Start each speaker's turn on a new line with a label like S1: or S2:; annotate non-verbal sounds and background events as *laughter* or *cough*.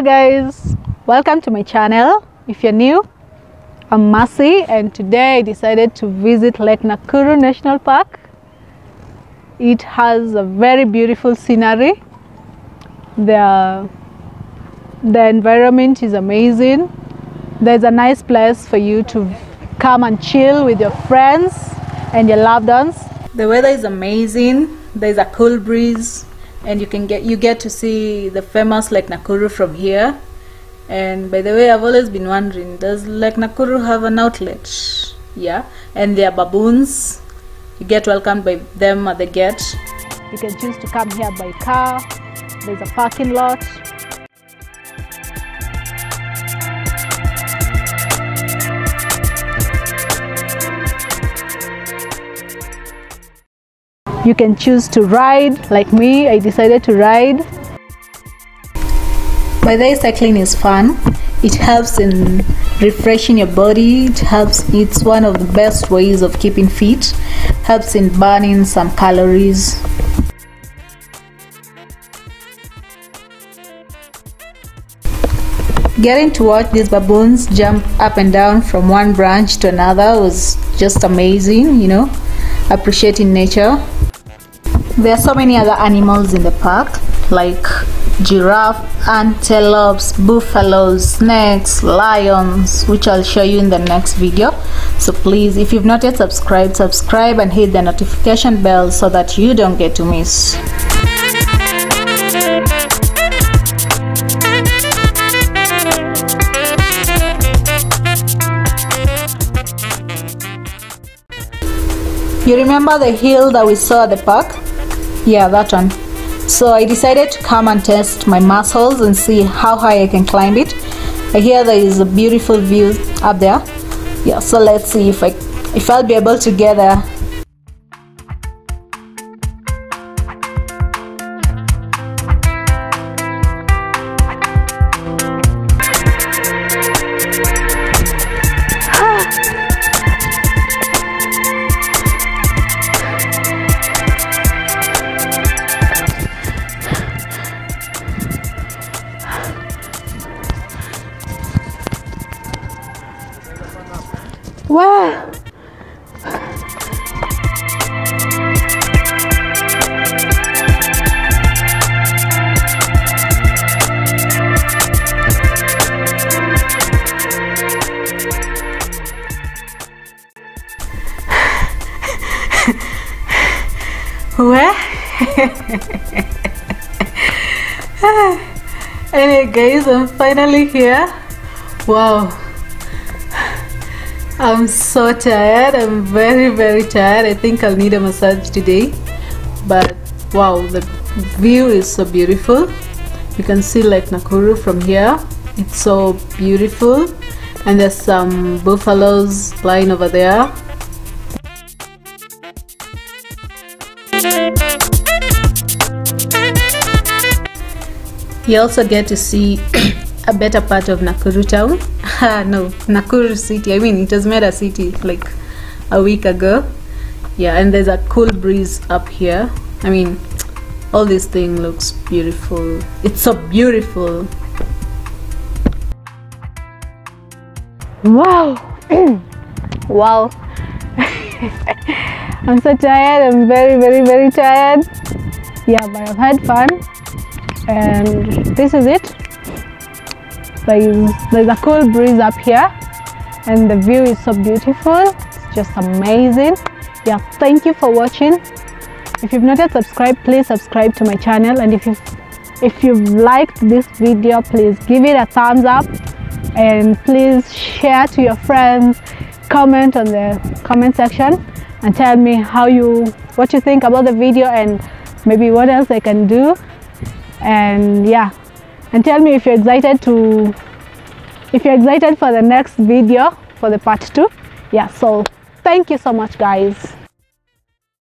S1: hello guys. Welcome to my channel. If you're new i'm Mercy and today i decided to visit lake nakuru national park. It has a very beautiful scenery. The the environment is amazing. There's a nice place for you to come and chill with your friends and your loved ones. The weather is amazing. There's a cool breeze and you can get you get to see the famous Lake Nakuru from here. And by the way, I've always been wondering, does Lake Nakuru have an outlet? Yeah, and there are baboons. You get welcomed by them at the gate. You can choose to come here by car. There's a parking lot. You can choose to ride, like me, I decided to ride. By the way, cycling is fun. It helps in refreshing your body. It helps. It's one of the best ways of keeping fit. Helps in burning some calories. Getting to watch these baboons jump up and down from one branch to another was just amazing, you know, appreciating nature. There are so many other animals in the park, like giraffe, antelopes, buffaloes, snakes, lions, which I'll show you in the next video. So please, if you've not yet subscribed, subscribe and hit the notification bell so that you don't get to miss. You remember the hill that we saw at the park? Yeah, that one. So I decided to come and test my muscles and see how high I can climb it. I hear there is a beautiful view up there. Yeah, so let's see if I if I'll be able to get there. Wow! Where? anyway guys, I'm finally here. Wow. I'm so tired. I'm very, very tired. I think I'll need a massage today. But wow, the view is so beautiful. You can see Lake Nakuru from here. It's so beautiful. And there's some buffaloes lying over there. You also get to see *clears throat* a better part of Nakuru town. *laughs* Ah, no, Nakuru city. I mean, it was made a city like a week ago. Yeah, and there's a cool breeze up here. I mean, all this thing looks beautiful. It's so beautiful. Wow! *clears throat* wow! *laughs* I'm so tired. I'm very, very, very tired. Yeah, but I've had fun. And this is it there's, there's a cool breeze up here and the view is so beautiful. It's just amazing. Yeah thank you for watching. If you've not yet subscribed please subscribe to my channel. And if you if you've liked this video please give it a thumbs up. And please share to your friends. Comment on the comment section and tell me how you what you think about the video and maybe what else I can do. And yeah and tell me if you're excited to if you're excited for the next video for the part two. Yeah so thank you so much guys